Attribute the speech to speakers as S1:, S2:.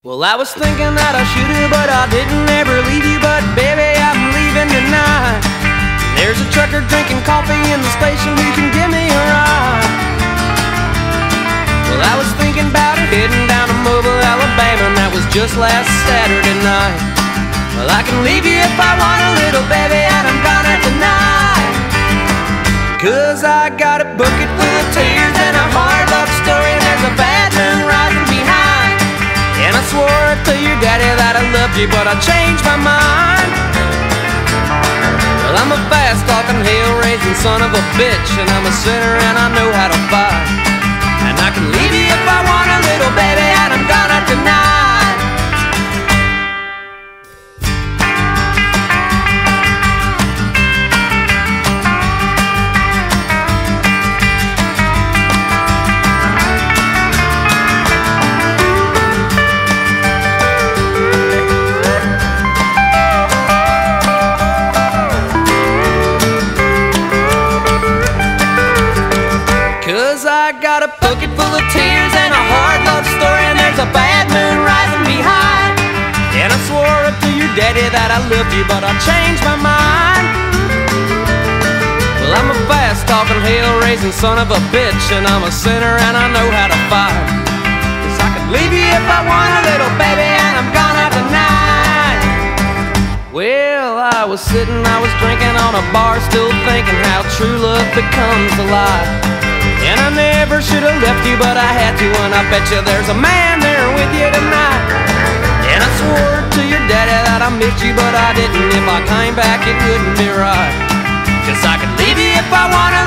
S1: Well, I was thinking that I should've, but I didn't ever leave you. But baby, I'm leaving tonight. There's a trucker drinking coffee in the station who can give me a ride. Well, I was thinking about it, heading down to Mobile, Alabama, and that was just last Saturday night. Well, I can leave you if I want a little, baby, and I'm gonna tonight. Cause I got a bucket full of tears and a hard love story, there's a you, but I changed my mind. Well, I'm a fast talking, hell raising son of a bitch, and I'm a sinner and I know I got a bucket full of tears and a hard love story, and there's a bad moon rising behind. And I swore up to your daddy that I loved you, but I changed my mind. Well, I'm a fast talking, hell raising son of a bitch, and I'm a sinner and I know how to fight. Cause I could leave you if I want a little baby, and I'm gonna tonight. Well, I was sitting, I was drinking on a bar, still thinking how true love becomes a never should have left you, but I had to, and I bet you there's a man there with you tonight. And I swore to your daddy that I missed you, but I didn't. If I came back, it wouldn't be right. Cause I could leave you if I want